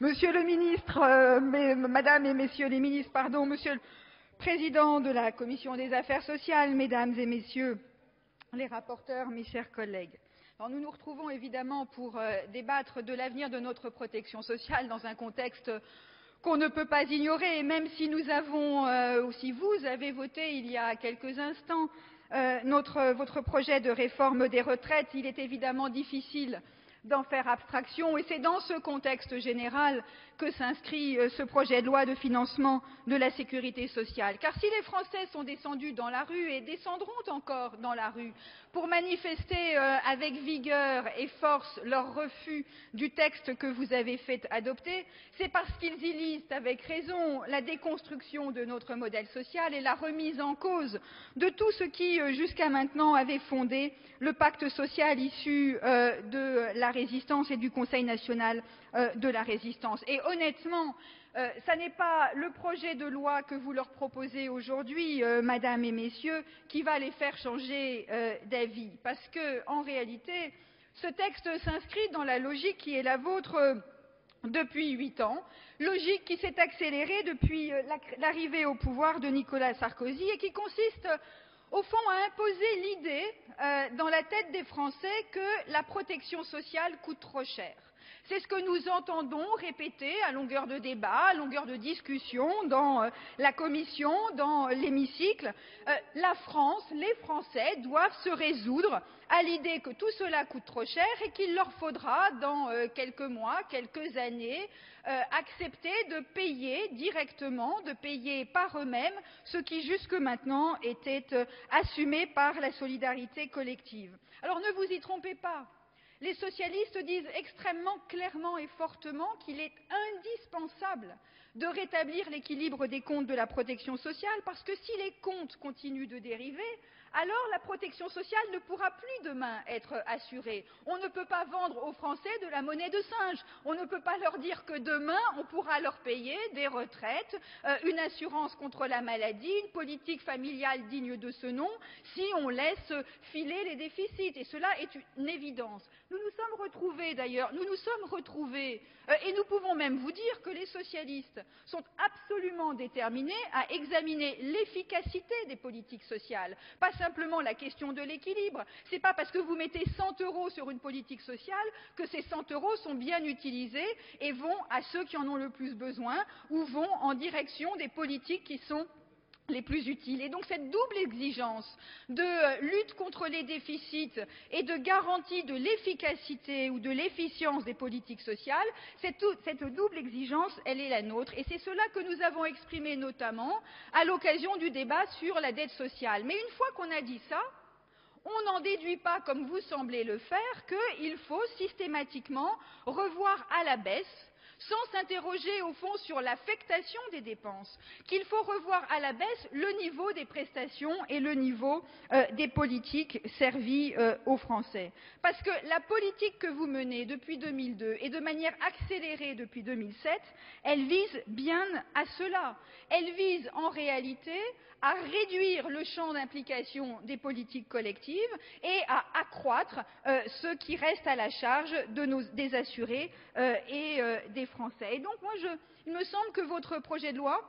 Monsieur le ministre, euh, Madame et Messieurs les ministres, pardon, Monsieur le Président de la Commission des affaires sociales, Mesdames et Messieurs les rapporteurs, mes chers collègues. nous nous retrouvons évidemment pour euh, débattre de l'avenir de notre protection sociale dans un contexte qu'on ne peut pas ignorer, et même si nous avons, euh, ou si vous avez voté il y a quelques instants votre projet de réforme des retraites, il est évidemment difficile d'en faire abstraction. Et c'est dans ce contexte général que s'inscrit euh, ce projet de loi de financement de la sécurité sociale. Car si les Français sont descendus dans la rue et descendront encore dans la rue pour manifester euh, avec vigueur et force leur refus du texte que vous avez fait adopter, c'est parce qu'ils y lisent avec raison la déconstruction de notre modèle social et la remise en cause de tout ce qui, euh, jusqu'à maintenant, avait fondé le pacte social issu de la résistance et du Conseil national de la résistance. Et honnêtement, euh, ce n'est pas le projet de loi que vous leur proposez aujourd'hui, euh, Madame et Messieurs, qui va les faire changer euh, d'avis. Parce qu'en réalité, ce texte s'inscrit dans la logique qui est la vôtre depuis huit ans, logique qui s'est accélérée depuis l'arrivée au pouvoir de Nicolas Sarkozy et qui consiste au fond à imposer l'idée dans la tête des Français que la protection sociale coûte trop cher. C'est ce que nous entendons répéter à longueur de débat, à longueur de discussion dans euh, la commission, dans l'hémicycle. Euh, la France, les Français doivent se résoudre à l'idée que tout cela coûte trop cher et qu'il leur faudra, dans euh, quelques mois, quelques années, accepter de payer directement, de payer par eux-mêmes ce qui jusque maintenant était assumé par la solidarité collective. Alors ne vous y trompez pas. Les socialistes disent extrêmement clairement et fortement qu'il est indispensable de rétablir l'équilibre des comptes de la protection sociale parce que si les comptes continuent de dériver, alors la protection sociale ne pourra plus demain être assurée. On ne peut pas vendre aux Français de la monnaie de singe. On ne peut pas leur dire que demain, on pourra leur payer des retraites, euh, une assurance contre la maladie, une politique familiale digne de ce nom, si on laisse filer les déficits. Et cela est une évidence. Nous nous sommes retrouvés d'ailleurs, nous nous sommes retrouvés, euh, et nous pouvons même vous dire que les socialistes sont absolument déterminés à examiner l'efficacité des politiques sociales, simplement la question de l'équilibre. Ce n'est pas parce que vous mettez 100 euros sur une politique sociale que ces 100 euros sont bien utilisés et vont à ceux qui en ont le plus besoin ou vont en direction des politiques qui sont les plus utiles. Et donc cette double exigence de lutte contre les déficits et de garantie de l'efficacité ou de l'efficience des politiques sociales, cette, double exigence, elle est la nôtre. Et c'est cela que nous avons exprimé notamment à l'occasion du débat sur la dette sociale. Mais une fois qu'on a dit ça, on n'en déduit pas, comme vous semblez le faire, qu'il faut systématiquement revoir à la baisse sans s'interroger au fond sur l'affectation des dépenses, qu'il faut revoir à la baisse le niveau des prestations et le niveau euh, des politiques servies euh, aux Français. Parce que la politique que vous menez depuis 2002 et de manière accélérée depuis 2007, elle vise bien à cela. Elle vise en réalité à réduire le champ d'implication des politiques collectives et à accroître euh, ce qui reste à la charge de nos, des assurés et des Français. Et donc, moi, il me semble que votre projet de loi,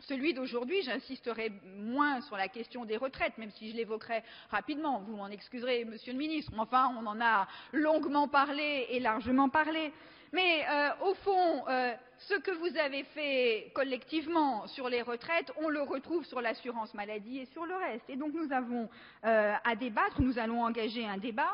celui d'aujourd'hui, j'insisterai moins sur la question des retraites, même si je l'évoquerai rapidement. Vous m'en excuserez, Monsieur le Ministre, enfin, on en a longuement parlé et largement parlé. Mais euh, au fond, euh, ce que vous avez fait collectivement sur les retraites, on le retrouve sur l'assurance maladie et sur le reste. Et donc nous avons euh, à débattre, nous allons engager un débat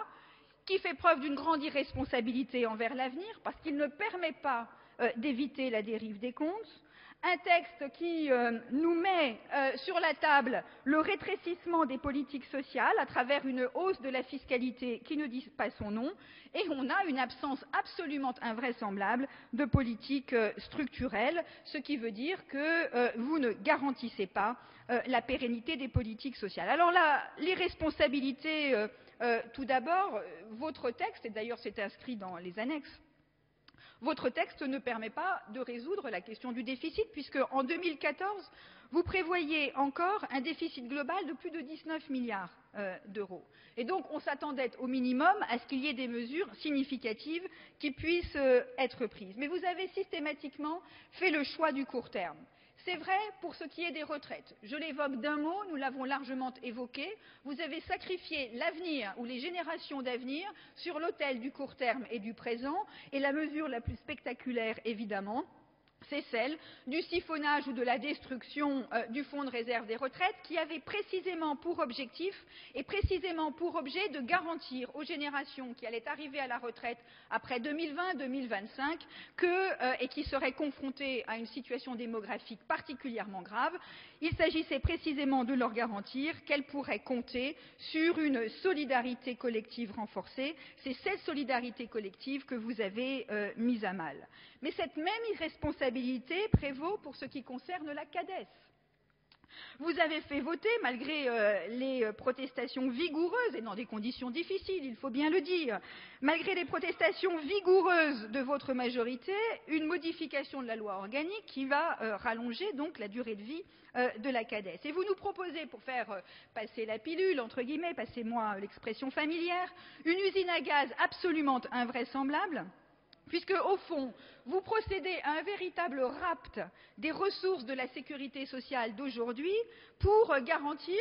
qui fait preuve d'une grande irresponsabilité envers l'avenir parce qu'il ne permet pas d'éviter la dérive des comptes, un texte qui euh, nous met euh, sur la table le rétrécissement des politiques sociales à travers une hausse de la fiscalité qui ne dit pas son nom, et on a une absence absolument invraisemblable de politique euh, structurelle, ce qui veut dire que vous ne garantissez pas la pérennité des politiques sociales. Alors là, l'irresponsabilité, tout d'abord, votre texte, et d'ailleurs c'est inscrit dans les annexes, Votre texte ne permet pas de résoudre la question du déficit, puisque en 2014, vous prévoyez encore un déficit global de plus de 19 milliards euh, d'euros. Et donc, on s'attendait au minimum à ce qu'il y ait des mesures significatives qui puissent euh, être prises. Mais vous avez systématiquement fait le choix du court terme. C'est vrai pour ce qui est des retraites. Je l'évoque d'un mot, nous l'avons largement évoqué. Vous avez sacrifié l'avenir ou les générations d'avenir sur l'autel du court terme et du présent. Et la mesure la plus spectaculaire, évidemment, c'est celle du siphonnage ou de la destruction euh, du fonds de réserve des retraites qui avait précisément pour objectif et précisément pour objet de garantir aux générations qui allaient arriver à la retraite après 2020-2025 euh, et qui seraient confrontées à une situation démographique particulièrement grave, il s'agissait précisément de leur garantir qu'elles pourraient compter sur une solidarité collective renforcée. C'est cette solidarité collective que vous avez euh, mise à mal. Mais cette même irresponsabilité prévaut pour ce qui concerne la CADES. Vous avez fait voter, malgré euh, les euh, protestations vigoureuses, et dans des conditions difficiles, il faut bien le dire, malgré les protestations vigoureuses de votre majorité, une modification de la loi organique qui va euh, rallonger donc la durée de vie de la CADES. Et vous nous proposez, pour faire passer la pilule, entre guillemets, passez-moi l'expression familière, une usine à gaz absolument invraisemblable, puisque, au fond, vous procédez à un véritable rapt des ressources de la sécurité sociale d'aujourd'hui pour garantir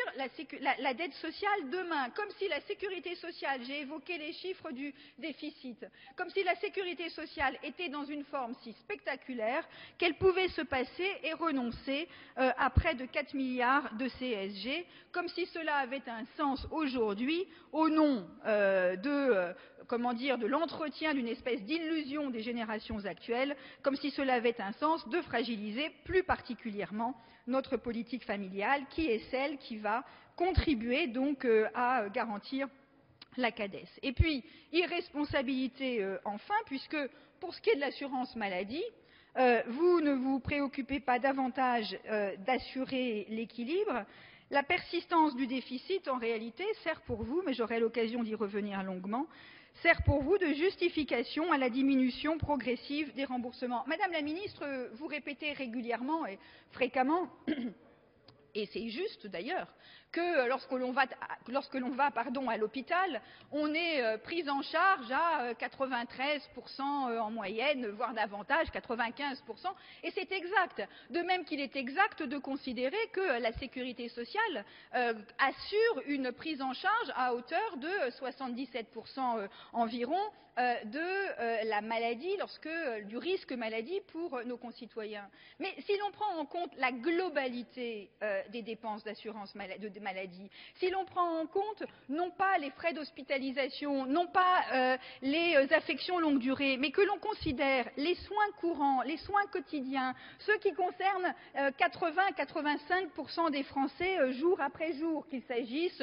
la, dette sociale demain, comme si la sécurité sociale, j'ai évoqué les chiffres du déficit, comme si la sécurité sociale était dans une forme si spectaculaire qu'elle pouvait se passer et renoncer euh, à près de 4 milliards de CSG, comme si cela avait un sens aujourd'hui au nom euh, de, euh, comment dire, de l'entretien d'une espèce d'illusion des générations actuelles comme si cela avait un sens de fragiliser plus particulièrement notre politique familiale, qui est celle qui va contribuer donc euh, à garantir la CADES. Et puis, irresponsabilité euh, enfin, puisque pour ce qui est de l'assurance maladie, euh, vous ne vous préoccupez pas davantage d'assurer l'équilibre. La persistance du déficit, en réalité, sert pour vous, mais j'aurai l'occasion d'y revenir longuement, sert pour vous de justification à la diminution progressive des remboursements. Madame la ministre, vous répétez régulièrement et fréquemment, et c'est juste d'ailleurs, que lorsque l'on va, lorsque l'on va à l'hôpital, on est euh, pris en charge à 93% euh, euh, en moyenne, voire davantage, 95%, et c'est exact. De même qu'il est exact de considérer que la sécurité sociale assure une prise en charge à hauteur de 77% environ de la maladie, lorsque, du risque maladie pour nos concitoyens. Mais si l'on prend en compte la globalité des dépenses d'assurance maladie, maladie. Si l'on prend en compte non pas les frais d'hospitalisation, non pas euh, les euh, affections longue durée, mais que l'on considère les soins courants, les soins quotidiens, ceux qui concernent 80-85% euh, des Français jour après jour, qu'il s'agisse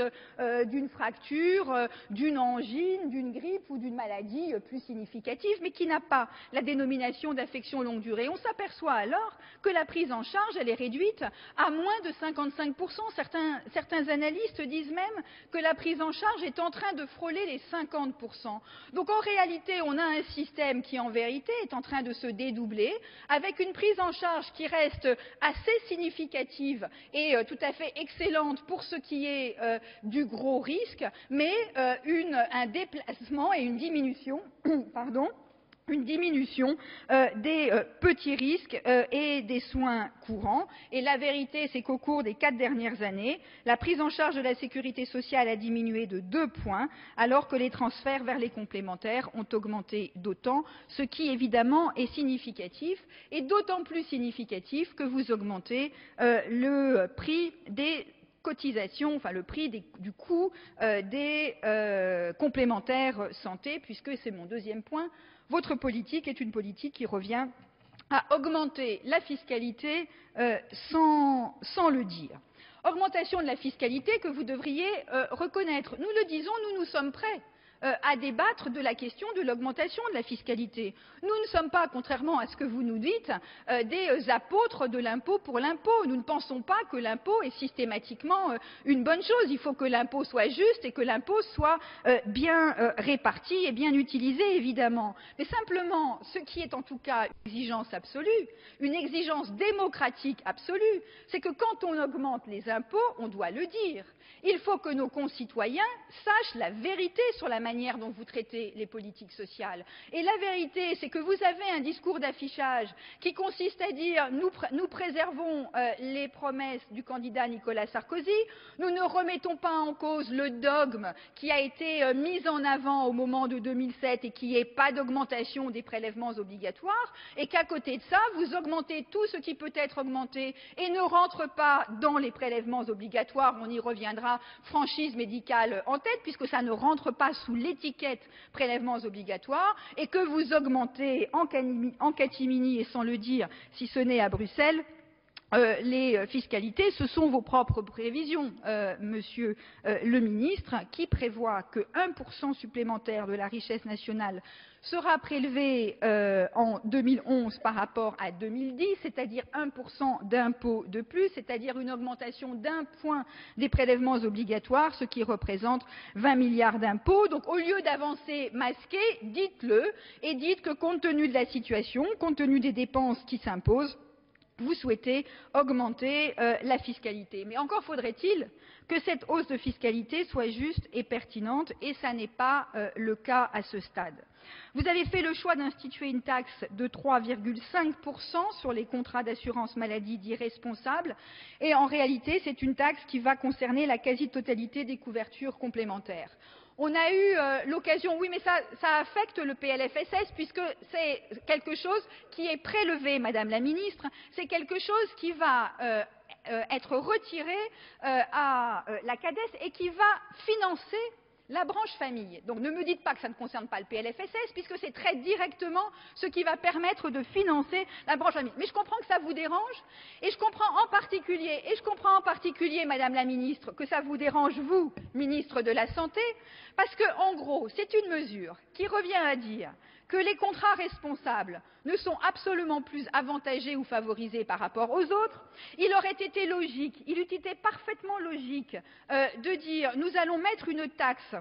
d'une fracture, d'une angine, d'une grippe ou d'une maladie plus significative, mais qui n'a pas la dénomination d'affection longue durée, on s'aperçoit alors que la prise en charge elle est réduite à moins de 55%. Certains, certains analystes disent même que la prise en charge est en train de frôler les 50%. Donc en réalité, on a un système qui en vérité est en train de se dédoubler, avec une prise en charge qui reste assez significative et euh, tout à fait excellente pour ce qui est euh, du gros risque, mais euh, un déplacement et une diminution pardon, une diminution euh, des euh, petits risques euh, et des soins courants. Et la vérité, c'est qu'au cours des quatre dernières années, la prise en charge de la sécurité sociale a diminué de deux points, alors que les transferts vers les complémentaires ont augmenté d'autant, ce qui évidemment est significatif, et d'autant plus significatif que vous augmentez le prix des cotisations, enfin le prix du coût des complémentaires santé, puisque c'est mon deuxième point, votre politique est une politique qui revient à augmenter la fiscalité euh, sans, le dire. Augmentation de la fiscalité que vous devriez euh, reconnaître. Nous le disons, nous, nous sommes prêts à débattre de la question de l'augmentation de la fiscalité. Nous ne sommes pas, contrairement à ce que vous nous dites, des apôtres de l'impôt pour l'impôt. Nous ne pensons pas que l'impôt est systématiquement une bonne chose. Il faut que l'impôt soit juste et que l'impôt soit bien réparti et bien utilisé, évidemment. Mais simplement, ce qui est en tout cas une exigence absolue, une exigence démocratique absolue, c'est que quand on augmente les impôts, on doit le dire. Il faut que nos concitoyens sachent la vérité sur la manière dont vous traitez les politiques sociales. Et la vérité, c'est que vous avez un discours d'affichage qui consiste à dire nous, préservons euh, les promesses du candidat Nicolas Sarkozy, nous ne remettons pas en cause le dogme qui a été euh, mis en avant au moment de 2007 et qui est pas d'augmentation des prélèvements obligatoires, et qu'à côté de ça, vous augmentez tout ce qui peut être augmenté et ne rentre pas dans les prélèvements obligatoires. On y reviendra franchise médicale en tête, puisque ça ne rentre pas sous l'étiquette prélèvements obligatoires, et que vous augmentez en catimini, et sans le dire, si ce n'est à Bruxelles, euh, les fiscalités, ce sont vos propres prévisions, euh, Monsieur euh, le Ministre, qui prévoient que 1% supplémentaire de la richesse nationale sera prélevé euh, en 2011 par rapport à 2010, c'est-à-dire 1% d'impôt de plus, c'est-à-dire une augmentation d'un point des prélèvements obligatoires, ce qui représente 20 milliards d'impôts. Donc au lieu d'avancer masqué, dites-le et dites que compte tenu de la situation, compte tenu des dépenses qui s'imposent, vous souhaitez augmenter euh, la fiscalité. Mais encore faudrait-il que cette hausse de fiscalité soit juste et pertinente, et ça n'est pas euh, le cas à ce stade. Vous avez fait le choix d'instituer une taxe de 3,5% sur les contrats d'assurance maladie dits responsables, et en réalité, c'est une taxe qui va concerner la quasi-totalité des couvertures complémentaires. On a eu euh, l'occasion, oui, mais ça, affecte le PLFSS puisque c'est quelque chose qui est prélevé, Madame la Ministre, c'est quelque chose qui va euh, être retiré euh, à euh, la CADES et qui va financer la branche famille. Donc ne me dites pas que ça ne concerne pas le PLFSS, puisque c'est très directement ce qui va permettre de financer la branche famille. Mais je comprends que ça vous dérange, et je comprends en particulier, et je comprends en particulier, Madame la Ministre, que ça vous dérange, vous, Ministre de la Santé, parce que, en gros, c'est une mesure qui revient à dire que les contrats responsables ne sont absolument plus avantagés ou favorisés par rapport aux autres, il aurait été logique, il eût été parfaitement logique euh, de dire nous allons mettre une taxe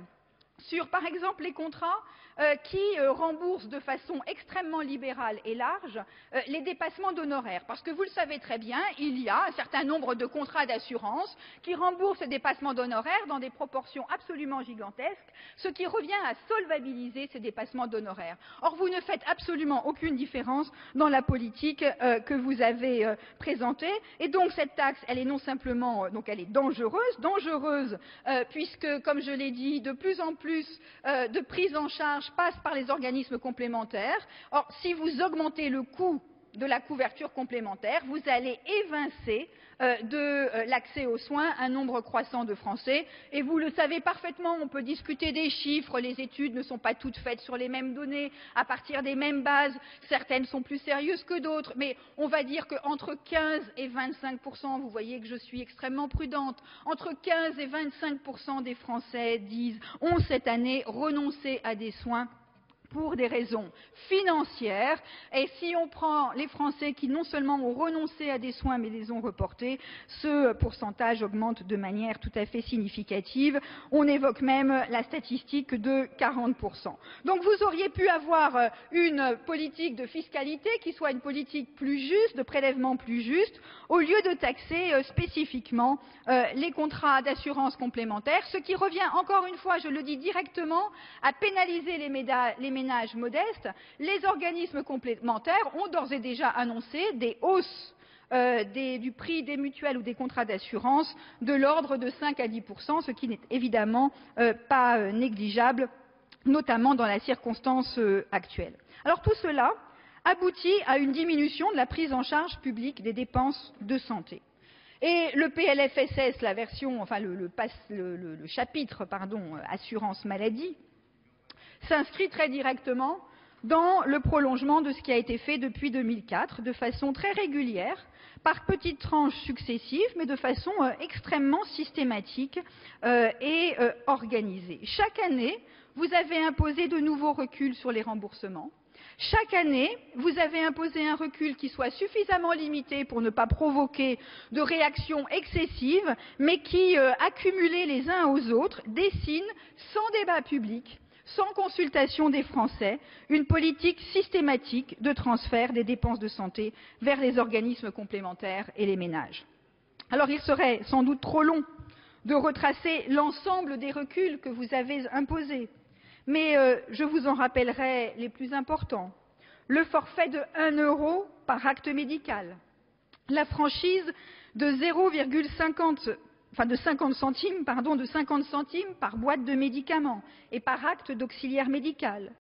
sur, par exemple, les contrats euh, qui euh, remboursent de façon extrêmement libérale et large euh, les dépassements d'honoraires. Parce que vous le savez très bien, il y a un certain nombre de contrats d'assurance qui remboursent ces dépassements d'honoraires dans des proportions absolument gigantesques, ce qui revient à solvabiliser ces dépassements d'honoraires. Or, vous ne faites absolument aucune différence dans la politique que vous avez présentée. Et donc, cette taxe, elle est non simplement donc elle est dangereuse, dangereuse puisque, comme je l'ai dit, de plus en plus de prise en charge passe par les organismes complémentaires. Or, si vous augmentez le coût de la couverture complémentaire, vous allez évincer euh, de euh, l'accès aux soins un nombre croissant de Français. Et vous le savez parfaitement, on peut discuter des chiffres, les études ne sont pas toutes faites sur les mêmes données, à partir des mêmes bases, certaines sont plus sérieuses que d'autres, mais on va dire qu'entre 15 et 25% vous voyez que je suis extrêmement prudente, entre 15 et 25% des Français disent ont cette année renoncé à des soins pour des raisons financières. Et si on prend les Français qui non seulement ont renoncé à des soins mais les ont reportés, ce pourcentage augmente de manière tout à fait significative. On évoque même la statistique de 40%. Donc vous auriez pu avoir une politique de fiscalité qui soit une politique plus juste, de prélèvement plus juste, au lieu de taxer euh, spécifiquement euh, les contrats d'assurance complémentaire, ce qui revient encore une fois, je le dis directement, à pénaliser les, les ménages les organismes complémentaires ont d'ores et déjà annoncé des hausses euh, du prix des mutuelles ou des contrats d'assurance de l'ordre de 5 à 10 ce qui n'est évidemment euh, pas euh, négligeable, notamment dans la circonstance actuelle. Alors tout cela aboutit à une diminution de la prise en charge publique des dépenses de santé. Et le PLFSS, la version, enfin le chapitre, pardon, assurance maladie, s'inscrit très directement dans le prolongement de ce qui a été fait depuis 2004, de façon très régulière, par petites tranches successives, mais de façon euh, extrêmement systématique euh, et euh, organisée. Chaque année, vous avez imposé de nouveaux reculs sur les remboursements. Chaque année, vous avez imposé un recul qui soit suffisamment limité pour ne pas provoquer de réactions excessives, mais qui, accumulés les uns aux autres, dessine, sans débat public, sans consultation des Français, une politique systématique de transfert des dépenses de santé vers les organismes complémentaires et les ménages. Alors il serait sans doute trop long de retracer l'ensemble des reculs que vous avez imposés, mais euh, je vous en rappellerai les plus importants. Le forfait de 1 euro par acte médical, la franchise de 0,50 enfin de 50 centimes, pardon, de 50 centimes par boîte de médicaments et par acte d'auxiliaire médical,